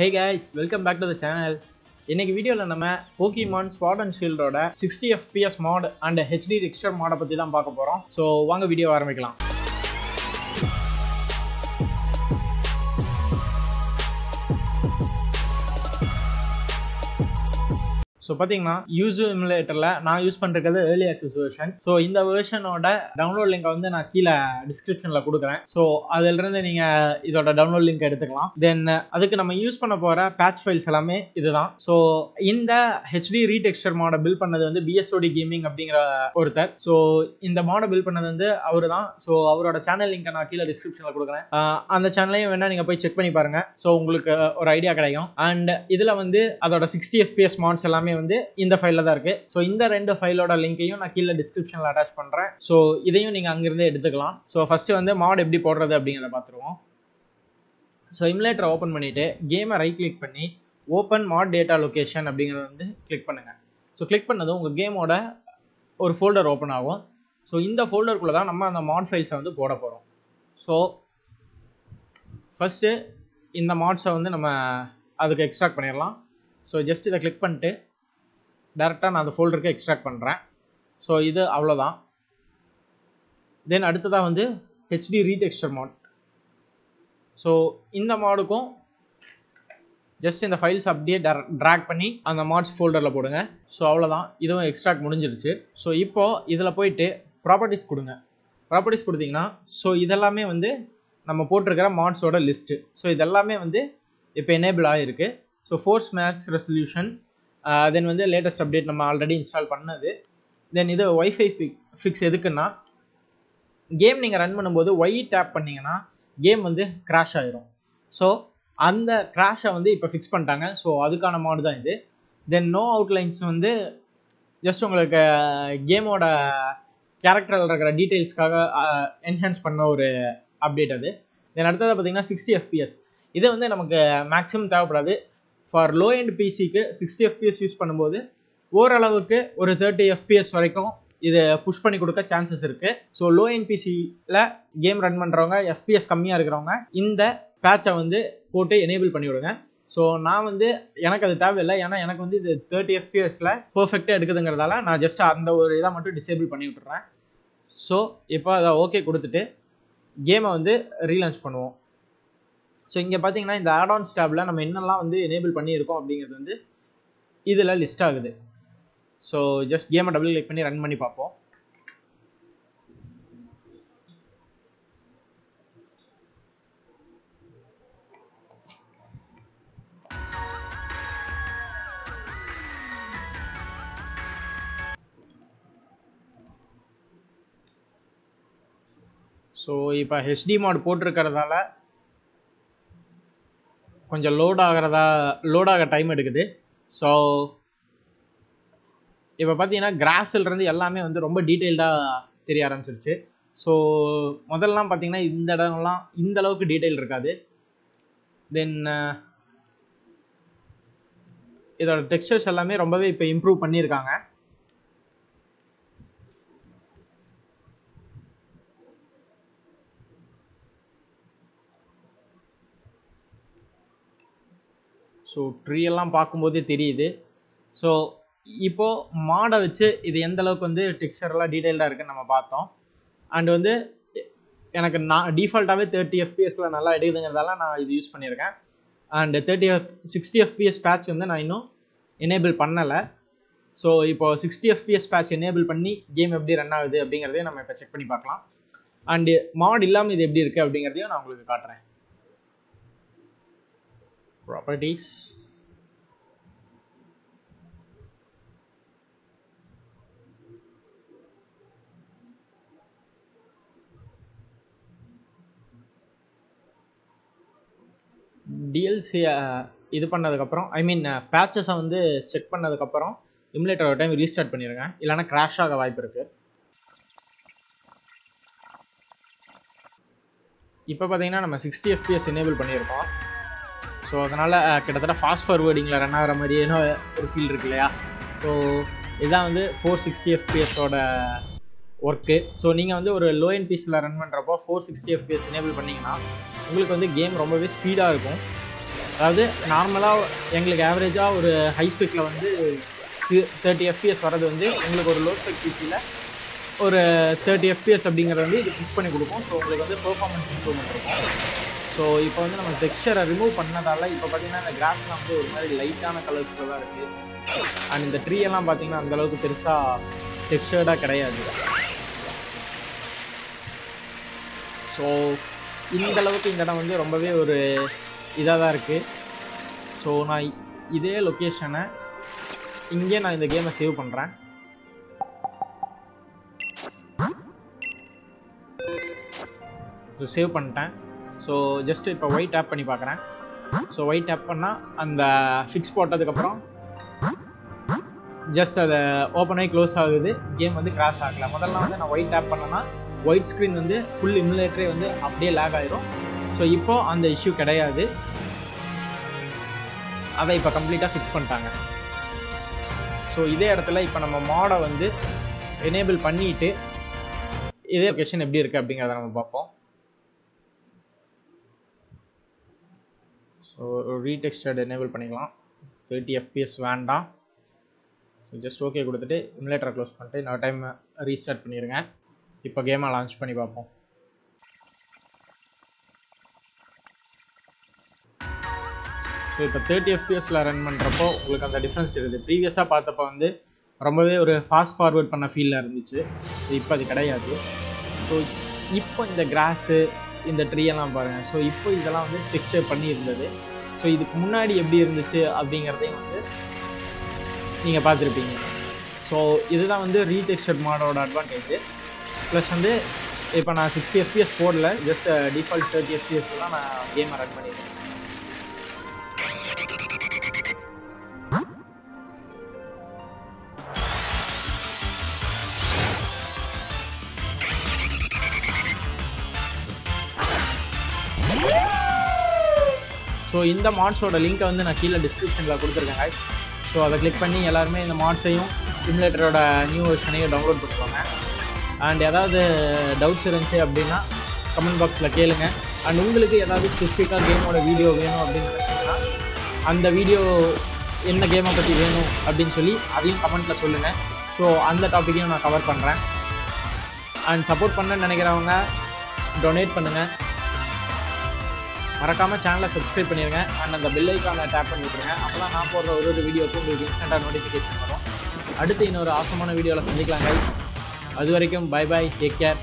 Hey guys welcome back to the channel இன்னைக்கு வீடியோவில் நம்ம Pokemon spot and ஷீல்டோட sixty FPS mod and HD ரிக்ஸ்டர் மாடை பற்றி தான் பார்க்க போகிறோம் ஸோ வாங்க வீடியோ ஆரம்பிக்கலாம். ஸோ பார்த்தீங்கன்னா யூஸ் எமுலேட்டரில் நான் யூஸ் பண்ணுறது ஏர்லி ஆக்சஸ் வேர்ஷன் ஸோ இந்த வெர்ஷனோட டவுன்லோட் லிங்கை வந்து நான் கீழே டிஸ்கிரிப்ஷனில் கொடுக்குறேன். ஸோ அதிலிருந்து நீங்கள் இதோட டவுன்லோட் லிங்க் எடுத்துக்கலாம். தென் அதுக்கு நம்ம யூஸ் பண்ண போகிற பேட்ச் ஃபைல்ஸ் எல்லாமே இதுதான். ஸோ இந்த ஹெச்டி ரீடெக்ஸ்டர் மாடை பில் பண்ணது வந்து பிஎஸ்ஓடி கேமிங் அப்படிங்கிற ஒருத்தர். ஸோ இந்த மாடை பில் பண்ணது வந்து அவர் தான் ஸோ அவரோட சேனல் லிங்கை நான் கீழே டிஸ்கிரிப்ஷனில் கொடுக்குறேன். அந்த சேனலையும் வேணால் நீங்கள் போய் செக் பண்ணி பாருங்கள் ஸோ உங்களுக்கு ஒரு ஐடியா கிடைக்கும். அண்ட் இதில் வந்து அதோட சிக்ஸ்டி எஃபிஎஸ் மாட்ஸ் எல்லாமே வந்து இந்த ஃபைலில் தான் இருக்குது ஸோ இந்த ரெண்டு ஃபைலோட லிங்கையும் நான் கீழே டிஸ்கிரிப்ஷனில் அட்டாச் பண்ணுறேன் ஸோ இதையும் நீங்கள் அங்கேருந்து எடுத்துக்கலாம். ஸோ ஃபஸ்ட்டு வந்து மாட் எப்படி போடுறது அப்படிங்கிறத பார்த்துருவோம். ஸோ இம்லேட்டரை ஓப்பன் பண்ணிவிட்டு கேமை ரைட் கிளிக் பண்ணி ஓப்பன் மாட் டேட்டா லொக்கேஷன் அப்படிங்கிறத வந்து கிளிக் பண்ணுங்கள் ஸோ கிளிக் பண்ணதும் உங்கள் கேமோட ஒரு ஃபோல்டர் ஓப்பன் ஆகும். ஸோ இந்த ஃபோல்டருக்குள்ளே தான் நம்ம அந்த மாட் ஃபைல்ஸை வந்து போட போகிறோம் ஸோ ஃபஸ்ட்டு இந்த மாட்ஸை வந்து நம்ம அதுக்கு எக்ஸ்ட்ராக்ட் பண்ணிடலாம். ஸோ ஜஸ்ட் இதை கிளிக் பண்ணிட்டு டேரெக்டாக நான் அந்த ஃபோல்டருக்கு எக்ஸ்ட்ராக்ட் பண்ணுறேன் ஸோ இது அவ்வளோதான் தென் அடுத்ததாக வந்து ஹெச்டி ரீடெக்ஸ்டர் மாட் ஸோ இந்த மாடுக்கும் ஜஸ்ட் இந்த ஃபைல்ஸ் அப்படியே ட்ராக் பண்ணி அந்த மாட்ஸ் ஃபோல்டரில் போடுங்க. ஸோ அவ்வளோதான் இதுவும் எக்ஸ்ட்ராக்ட் முடிஞ்சிருச்சு. ஸோ இப்போது இதில் போயிட்டு ப்ராப்பர்ட்டிஸ் கொடுங்க. ப்ராப்பர்ட்டிஸ் கொடுத்தீங்கன்னா ஸோ இதெல்லாமே வந்து நம்ம போட்டிருக்கிற மாட்ஸோட லிஸ்ட்டு ஸோ இதெல்லாமே வந்து இப்போ எனேபிள் ஆகிருக்கு so force max resolution then வந்து லேட்டஸ்ட் அப்டேட் நம்ம ஆல்ரெடி இன்ஸ்டால் பண்ணது. தென் இது ஒய்ஃபை ஃபிக்ஸ் எதுக்குன்னா கேம் நீங்கள் ரன் பண்ணும்போது ஒய் டேப் பண்ணிங்கன்னா கேம் வந்து கிராஷ் ஆயிரும். ஸோ அந்த கிராஷை வந்து இப்போ ஃபிக்ஸ் பண்ணிட்டாங்க. ஸோ அதுக்கான மாடு தான் இது. தென் நோ அவுட்லைன்ஸ் வந்து ஜஸ்ட் உங்களுக்கு கேமோட கேரக்டரில் இருக்கிற டீட்டெயில்ஸ்க்காக என்ஹான்ஸ் பண்ண ஒரு அப்டேட் அது. தென் அடுத்தது பார்த்தீங்கன்னா சிக்ஸ்டி எஃபிஎஸ் இது வந்து நமக்கு மேக்ஸிமம் தேவைப்படாது. ஃபார் லோ அண்ட் பிசிக்கு சிக்ஸ்டி எஃபிஎஸ் யூஸ் பண்ணும்போது ஓரளவுக்கு ஒரு தேர்ட்டி எஃபிஎஸ் வரைக்கும் இது புஷ் பண்ணி கொடுக்க சான்சஸ் இருக்குது ஸோ லோ அண்ட் பிசியில் கேம் ரன் பண்ணுறவங்க எஃபிஎஸ் கம்மியாக இருக்கிறவங்க இந்த பேட்சை வந்து போட்டு எனேபிள் பண்ணி விடுங்க. ஸோ நான் வந்து எனக்கு அது தேவையில்லை. ஏன்னா எனக்கு வந்து இது தேர்ட்டி எஃபிஎஸில் பர்ஃபெக்டாக எடுக்குதுங்கிறதால நான் ஜஸ்ட் அந்த ஒரு இதை மட்டும் டிசேபிள் பண்ணி விட்டுறேன். ஸோ இப்போ அதை ஓகே கொடுத்துட்டு கேமை வந்து ரீலான்ச் பண்ணுவோம். ஸோ இங்கே பார்த்தீங்கன்னா இந்த ஆடான்ஸ் டேபில் நம்ம என்னெல்லாம் வந்து எனேபிள் பண்ணியிருக்கோம் அப்படிங்கிறது வந்து இதில் லிஸ்ட் ஆகுது. ஸோ ஜஸ்ட் கேமை டபுள் கிளிக் பண்ணி ரன் பண்ணி பார்ப்போம். ஸோ இப்போ ஹெச்டி மாட் போட்டிருக்கிறதால கொஞ்சம் லோட் ஆகிறதா லோட் ஆக டைம் எடுக்குது. ஸோ இப்போ பார்த்தீங்கன்னா கிராஸ்லேருந்து எல்லாமே வந்து ரொம்ப டீட்டெயில்டாக தெரிய ஆரம்பிச்சிருச்சு. ஸோ முதல்லாம் பார்த்தீங்கன்னா இந்த இடம்லாம் இந்த அளவுக்கு டீட்டெயில் இருக்காது. தென் இதோட டெக்ஸ்டர்ஸ் எல்லாமே ரொம்பவே இப்போ இம்ப்ரூவ் பண்ணியிருக்காங்க. ஸோ ட்ரீ எல்லாம் பார்க்கும்போதே தெரியுது. ஸோ இப்போது மாடை வச்சு இது எந்த அளவுக்கு வந்து டெக்ஸ்டர்லாம் டீட்டெயில்டாக இருக்குன்னு நம்ம பார்த்தோம். அண்ட் வந்து எனக்கு நான் டிஃபால்ட்டாகவே தேர்ட்டி எஃபிஎஸில் நல்லா எடுக்குதுங்கிறதால நான் இது யூஸ் பண்ணியிருக்கேன். And thirty F sixty FPS patch வந்து நான் இன்னும் எனேபிள் பண்ணலை. ஸோ இப்போ சிக்ஸ்டி எஃபிஎஸ் பேட்ச் எனேபிள் பண்ணி கேம் எப்படி ரன் ஆகுது அப்படிங்கிறதையும் நம்ம இப்போ செக் பண்ணி பார்க்கலாம். அண்டு மாட் இல்லாமல் இது எப்படி இருக்குது அப்படிங்கிறதையும் நான் உங்களுக்கு காட்டுறேன். Properties. டிஎல்சி uh, இது பண்ணதுக்கப்புறம் ஐ மீன் பேச்சஸை வந்து செக் பண்ணதுக்கப்புறம் இம்லேட்டர் ஒரு டைம் ரீஸ்டார்ட் பண்ணிடுங்க இல்லைனா கிராஷ் ஆக வாய்ப்பு இருக்குது இப்போ பார்த்தீங்கன்னா நம்ம சிக்ஸ்டி எஃபிஎஸ் எனேபிள் பண்ணியிருக்கோம். ஸோ அதனால் கிட்டத்தட்ட ஃபாஸ்ட் ஃபார்வேர்டிங்கில் ரன் ஆகிற மாதிரியேனோ ஒரு ஃபீல் இருக்கு இல்லையா? ஸோ இதுதான் வந்து ஃபோர் சிக்ஸ்டி எஃபிஎஸோட ஒர்க்கு ஸோ நீங்கள் வந்து ஒரு லோ என் பீஸில் ரன் பண்ணுறப்போ ஃபோர் சிக்ஸ்டி எஃபிஎஸ் எனேபிள் பண்ணிங்கன்னா உங்களுக்கு வந்து கேம் ரொம்பவே ஸ்பீடாக இருக்கும். அதாவது நார்மலாக எங்களுக்கு ஆவரேஜாக ஒரு ஹை ஸ்பெக்கில் வந்து தேர்ட்டி எஃப்பிஎஸ் வர்றது வந்து எங்களுக்கு ஒரு லோ ஸ்பெக் பிசியில் ஒரு தேர்ட்டி எஃப்பிஎஸ் அப்படிங்கிறது வந்து இது ஃபிக்ஸ் பண்ணி கொடுக்கும். ஸோ உங்களுக்கு வந்து பெர்ஃபார்மன்ஸ் இம்ப்ரூவ்மெண்ட் இருக்கும். ஸோ இப்போ வந்து நம்ம டெக்ஸ்டரை ரிமூவ் பண்ணதால இப்போ பார்த்தீங்கன்னா இந்த கிராஸ்லாம் வந்து ஒரு மாதிரி லைட்டான கலர்ஸில் தான் இருக்குது அண்ட் இந்த ட்ரீ எல்லாம் பார்த்தீங்கன்னா அந்த அளவுக்கு பெருசாக டெக்ஸ்டர்டாக கிடையாது. ஸோ இந்த அளவுக்கு இந்த இடம் வந்து ரொம்பவே ஒரு இதாக தான் இருக்குது ஸோ நான் இதே லொக்கேஷனை இங்கே நான் இந்த கேமை சேவ் பண்ணுறேன் சேவ் பண்ணிட்டேன். ஸோ ஜஸ்ட் இப்போ ஒயிட் டேப் பண்ணி பார்க்குறேன் ஸோ ஒயிட் டேப் பண்ணால் அந்த ஃபிக்ஸ் போட்டதுக்கப்புறம் ஜஸ்ட் அதை ஓப்பன் ஆகி க்ளோஸ் ஆகுது. கேம் வந்து கிராஷ் ஆகல. முதல்ல வந்து நான் ஒயிட் டேப் பண்ணேன்னா ஒயிட் ஸ்க்ரீன் வந்து ஃபுல் இம்லேட்டரே வந்து அப்படியே லேக் ஆயிரும். ஸோ இப்போ அந்த இஷ்யூ கிடையாது. அதை இப்போ கம்ப்ளீட்டாக ஃபிக்ஸ் பண்ணிட்டாங்க. ஸோ இதே இடத்துல இப்போ நம்ம மாடை வந்து எனேபிள் பண்ணிட்டு இதே லொக்கேஷன் எப்படி இருக்குது அப்படிங்கிறத நம்ம பார்ப்போம். ஸோ ரீடெக்ஸ்டட் எனேபிள் பண்ணிக்கலாம். தேர்ட்டி எஃப்பிஎஸ் வேண்டாம். ஸோ ஜஸ்ட் ஓகே கொடுத்துட்டு இமுலேட்டரை க்ளோஸ் பண்ணிட்டு இன்னொரு டைம் ரீஸ்டார்ட் பண்ணிடுங்க இப்போ கேமை லான்ச் பண்ணி பார்ப்போம். ஸோ இப்போ தேர்ட்டி எஃபிஎஸில் ரன் பண்ணுறப்போ உங்களுக்கு அந்த டிஃப்ரென்ஸ் இருக்குது ப்ரீவியஸாக பார்த்தப்போ வந்து ரொம்பவே ஒரு ஃபாஸ்ட் ஃபார்வேர்ட் பண்ண ஃபீலில் இருந்துச்சு. இப்போ அது கிடையாது. ஸோ இப்போ இந்த கிராஸு இந்த ட்ரீயெல்லாம் பாருங்கள் ஸோ இப்போ இதெல்லாம் வந்து டெக்ஸ்டர் பண்ணியிருந்தது. ஸோ இதுக்கு முன்னாடி எப்படி இருந்துச்சு அப்படிங்கிறதையும் வந்து நீங்கள் பார்த்துருப்பீங்க. ஸோ இதுதான் வந்து ரீடெக்ஸ்டட் மாடோட அட்வான்டேஜ் ப்ளஸ் வந்து இப்போ நான் சிக்ஸ்டி எஃபிஎஸ் போடல. ஜஸ்ட் டிஃபால்ட் தேர்ட்டி எஃபிஎஸ் தான் நான் கேமை ரன் பண்ணியிருக்கேன். ஸோ இந்த மாட்ஸோட லிங்க்கை வந்து நான் கீழே டிஸ்கிரிப்ஷனில் கொடுத்துருக்கேன் guys. ஸோ அதை கிளிக் பண்ணி எல்லாருமே இந்த மாட்ஸையும் சிமுலேட்டரோட நியூ வெர்ஷனையும் டவுன்லோட் பண்ணிக்கோங்க. அண்ட் ஏதாவது டவுட்ஸ் இருந்துச்சு அப்படின்னா கமெண்ட் பாக்ஸில் கேளுங்க. அண்ட் உங்களுக்கு ஏதாவது ஸ்பெசிஃபிக்காக கேமோட வீடியோ வேணும் அப்படின்னு நினச்சிங்கன்னா அந்த வீடியோ என்ன கேமை பற்றி வேணும் அப்படின்னு சொல்லி அதையும் கமெண்ட்டில் சொல்லுங்கள் ஸோ அந்த டாப்பிக்கையும் நான் கவர் பண்ணுறேன் அண்ட் சப்போர்ட் பண்ண நினைக்கிறவங்க டொனேட் பண்ணுங்கள் மறக்காமல் சேனலை சப்ஸ்கிரைப் பண்ணிடுங்க அண்ட் அந்த பெல் ஐக்கானை டேப் பண்ணி விட்டுருங்க அப்போ தான் நான் போடுற ஒரு ஒரு வீடியோக்கும் உங்களுக்கு இன்ஸ்டண்ட்டாக நோட்டிஃபிகேஷன் வரும். அடுத்து இன்னொரு ஆசமான வீடியோவில் சந்திக்கலாம் கைஸ் அது வரைக்கும் பை பாய் டேக் கேர்